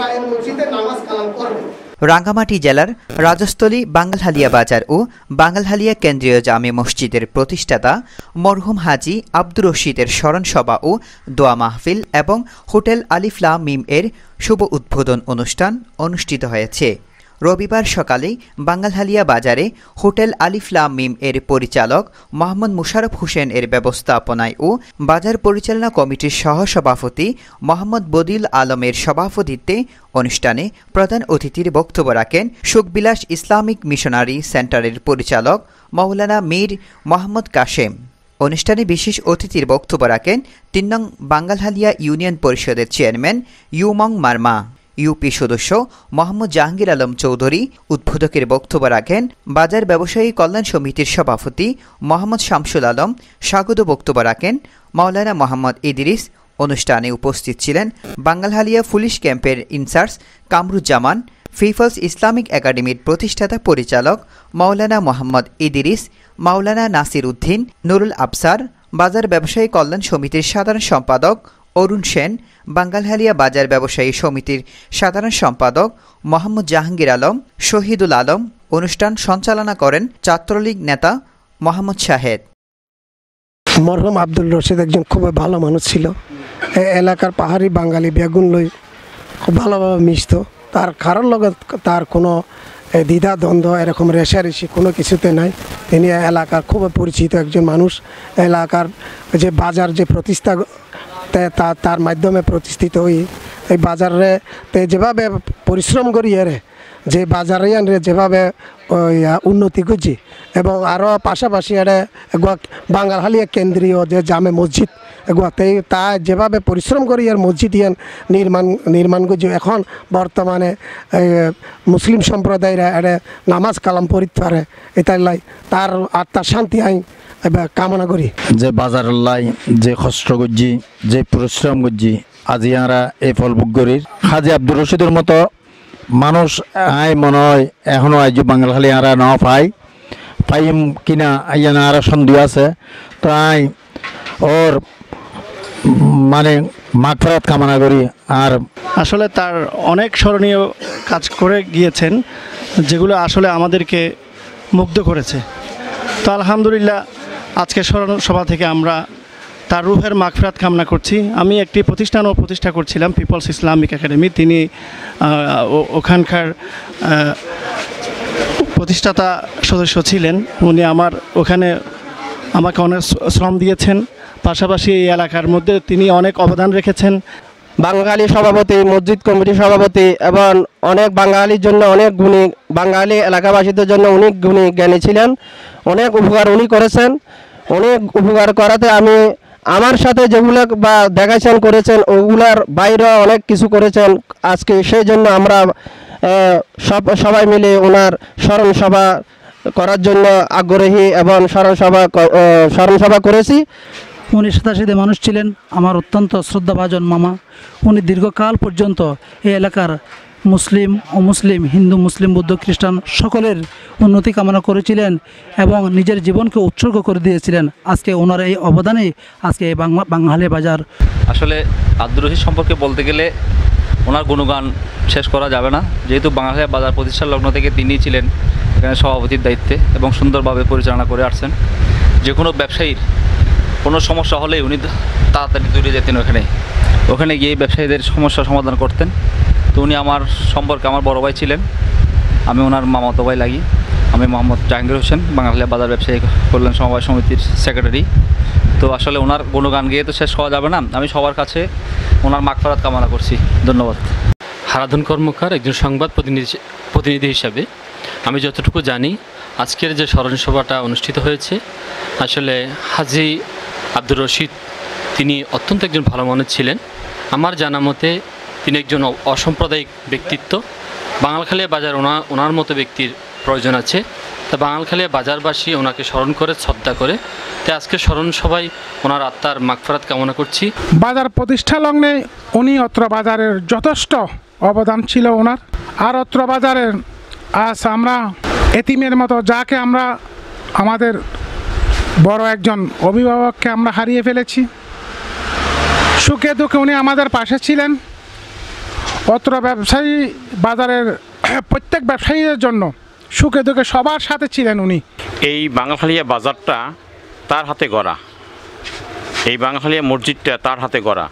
মসজিদে নামাজ কালাম করবে। রাঙ্গামাটি জেলার রাজস্থলী, বাঙ্গালহালিয়া বাজার ও বাঙ্গালহালিয়া কেন্দ্রীয় জামে মসজিদের প্রতিষ্ঠাতা মরহুম হাজি আব্দুর রশিদের স্মরণসভা ও দোয়া মাহফিল এবং হোটেল আলিফলা মিম এর শুভ উদ্বোধন অনুষ্ঠান অনুষ্ঠিত হয়েছে। রবিবার সকালে বাঙ্গালহালিয়া বাজারে হোটেল আলিফলা মিম এর পরিচালক মোহাম্মদ মুশারফ হোসেন এর ব্যবস্থাপনায় ও বাজার পরিচালনা কমিটির সহসভাপতি মোহাম্মদ বদিল আলমের সভাপতিত্বে অনুষ্ঠানে প্রধান অতিথির বক্তব্য রাখেন সুখবিলাস ইসলামিক মিশনারি সেন্টারের পরিচালক মৌলানা মীর মোহাম্মদ কাশেম। অনুষ্ঠানে বিশেষ অতিথির বক্তব্য রাখেন তিন নং বাঙ্গালহালিয়া ইউনিয়ন পরিষদের চেয়ারম্যান ইউমং মার্মা। ইউপি সদস্য মোহাম্মদ জাহাঙ্গীর আলম চৌধুরী উদ্বোধকের বক্তব্য রাখেন বাজার ব্যবসায়ী কল্যাণ সমিতির সভাপতি মোহাম্মদ শামসুল আলম। স্বাগত বক্তব্য রাখেন মাওলানা মোহাম্মদ ইদিরিস। অনুষ্ঠানে উপস্থিত ছিলেন বাঙ্গালহালিয়া পুলিশ ক্যাম্পের ইনচার্জ কামরুজ্জামান, ফিফলস ইসলামিক একাডেমির প্রতিষ্ঠাতা পরিচালক মাওলানা মোহাম্মদ ইদিরিস, মাওলানা নাসির উদ্দিন, নুরুল আবসার, বাজার ব্যবসায়ী কল্যাণ সমিতির সাধারণ সম্পাদক অরুণ সেন, বাঙ্গালহালিয়া বাজার ব্যবসায়ী সমিতির সাধারণ সম্পাদক মোহাম্মদ জাহাঙ্গীর আলম, শহীদুল আলম, অনুষ্ঠান সঞ্চালনা করেন ছাত্রলীগ নেতা মোহাম্মদ শাহেদ। মরহুম আব্দুল রশিদ একজন খুব ভালো মানুষ ছিল। এলাকার পাহাড়ি বাঙালি বেগুন লই খুব ভালোভাবে মিশত। তার কারোর লগত তার কোনো দ্বিধা, দ্বন্দ্ব, এরকম রেশারেশি কোনো কিছুতে নাই। তিনি এলাকার খুব পরিচিত একজন মানুষ। এলাকার যে বাজার, যে প্রতিষ্ঠা তার মাধ্যমে প্রতিষ্ঠিত হই। এই বাজারে যেভাবে পরিশ্রম করি এরে, যে বাজারে আনরে যেভাবে উন্নতি করছি এবং আরও পাশাপাশি এটা বাঙালহালিয়া কেন্দ্রীয় যে জামে মসজিদ এগুয়াতে তা যেভাবে পরিশ্রম করি আর মসজিদ ইয়ান নির্মাণ নির্মাণ করছি, এখন বর্তমানে মুসলিম সম্প্রদায়রা এটা নামাজ কালাম পড়িতে এটাই লাই তার আত্মার শান্তি আইন কামনা করি। যে বাজার লাই যে কষ্ট করছি যে পরিশ্রম করছি আজি আমরা এই ফল ভোগ করি হাজি আব্দুর রশিদের মতো মানুষ আয় মনে হয় এখনও আজ বাঙালি আরা ন পাই পাইম কিনা আইয়া না আর সন্দেহ আছে। তো আই ওর মানে মাঘ ফেরাত কামনা করি। আর আসলে তার অনেক স্মরণীয় কাজ করে গিয়েছেন যেগুলো আসলে আমাদেরকে মুগ্ধ করেছে। তো আলহামদুলিল্লাহ আজকে স্মরণ সভা থেকে আমরা তার রুহের মাগফিরাত কামনা করছি। আমি একটি প্রতিষ্ঠানও প্রতিষ্ঠা করছিলাম পিপলস ইসলামিক একাডেমি তিনি ও- ওখানকার প্রতিষ্ঠাতা সদস্য ছিলেন। উনি আমার ওখানে আমাকে অনেক শ্রম দিয়েছেন। পাশাপাশি এই এলাকার মধ্যে তিনি অনেক অবদান রেখেছেন। বাঙালি সভাপতি মসজিদ কমিটির সভাপতি এবং অনেক বাঙালির জন্য অনেক গুণী বাঙালি এলাকাবাসীদের জন্য অনেক গুণী জ্ঞানী ছিলেন। অনেক উপকার উনি করেছেন। অনেক উপকার করাতে আমি আমার সাথে যেগুলো বা দেখাইছেন করেছেন ওগুলার বাইরে অনেক কিছু করেছেন। আজকে সেই জন্য আমরা সব সবাই মিলে ওনার স্মরণ সভা করার জন্য আগ্রহী এবং স্মরণ সভা ক- আহ, স্মরণ সভা করেছি। উনি সাদাসিদে মানুষ ছিলেন, আমার অত্যন্ত শ্রদ্ধাভাজন মামা। উনি দীর্ঘকাল পর্যন্ত এই এলাকার মুসলিম অমুসলিম হিন্দু, মুসলিম, বৌদ্ধ, খ্রিস্টান সকলের উন্নতি কামনা করেছিলেন এবং নিজের জীবনকে উৎসর্গ করে দিয়েছিলেন। আজকে ওনার এই অবদানে আজকে এই বাংলা বাঙালি বাজার। আসলে আব্দুর সম্পর্কে বলতে গেলে ওনার গুণগান শেষ করা যাবে না। যেহেতু বাঙালি বাজার প্রতিষ্ঠার লগ্ন থেকে তিনিই ছিলেন এখানে সভাপতির দায়িত্বে এবং সুন্দরভাবে পরিচালনা করে আসছেন। যে কোনো ব্যবসায়ীর কোনো সমস্যা হলে উনি তাড়াতাড়ি দূরে যেতেন ওখানে। ওখানে গিয়ে ব্যবসায়ীদের সমস্যা সমাধান করতেন। তো উনি আমার সম্পর্কে আমার বড় ভাই ছিলেন। আমি ওনার মামাতো ভাই লাগি। আমি মোহাম্মদ জাহাঙ্গীর হোসেন, বাংলাদেশ বাজার ব্যবসায়ী কল্যাণ সমবায় সমিতির সেক্রেটারি তো আসলে ওনার গুণগান গিয়ে তো শেষ হওয়া যাবে না। আমি সবার কাছে ওনার মাগফারাত কামনা করছি। ধন্যবাদ। হারাধন কর্মকার একজন সংবাদ প্রতিনিধি প্রতিনিধি হিসাবে। আমি যতটুকু জানি, আজকের যে স্মরণ সভাটা অনুষ্ঠিত হয়েছে, আসলে হাজি আব্দুর রশিদ, তিনি অত্যন্ত একজন ভালো মানুষ ছিলেন। আমার জানা মতে, তিনি একজন অসাম্প্রদায়িক ব্যক্তিত্ব। বাঙালখালিয়া বাজার ওনা ওনার মতো ব্যক্তির প্রয়োজন আছে। তা বাঙালখালিয়া বাজারবাসী ওনাকে স্মরণ করে, শ্রদ্ধা করে। তাই আজকে স্মরণ সবাই ওনার আত্মার মাগফরাত কামনা করছি। বাজার প্রতিষ্ঠা লগ্নে উনি অত্র বাজারের যথেষ্ট অবদান ছিল ওনার। আর অত্র বাজারের আজ আমরা এতিমের মতো, যাকে আমরা আমাদের বড় একজন অভিভাবককে আমরা হারিয়ে ফেলেছি। সুখে দুঃখে উনি আমাদের পাশে ছিলেন। অত্র ব্যবসায়ী বাজারের প্রত্যেক ব্যবসায়ীদের জন্য সুখে দুঃখে সবার সাথে ছিলেন উনি। এই বাঙালিয়া বাজারটা তার হাতে গড়া। এই বাঙালখালিয়া মসজিদটা তার হাতে গড়া।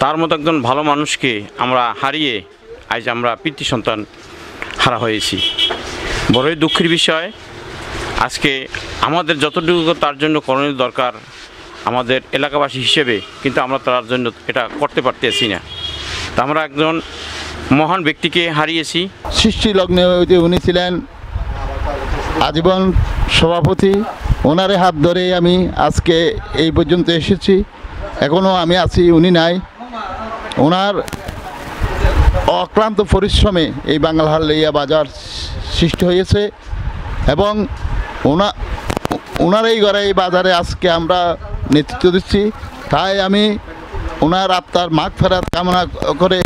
তার মতো একজন ভালো মানুষকে আমরা হারিয়ে আজ আমরা পিতৃ সন্তান হারা হয়েছি। বড়ই দুঃখের বিষয় আজকে আমাদের যতটুকু তার জন্য করণীয় দরকার আমাদের এলাকাবাসী হিসেবে, কিন্তু আমরা তার জন্য এটা করতে পারতেছি না। তা আমরা একজন মহান ব্যক্তিকে হারিয়েছি। সৃষ্টি লগ্নে উনি ছিলেন আজীবন সভাপতি। ওনারে হাত ধরে আমি আজকে এই পর্যন্ত এসেছি। এখনও আমি আছি, উনি নাই। ওনার অক্লান্ত পরিশ্রমে এই বাঙাল হালিয়া বাজার সৃষ্টি হয়েছে এবং ওনা, ওনার এই ঘরে, এই বাজারে আজকে আমরা নেতৃত্ব দিচ্ছি। তাই আমি ওনার আত্মার মাগ ফেরাত কামনা করে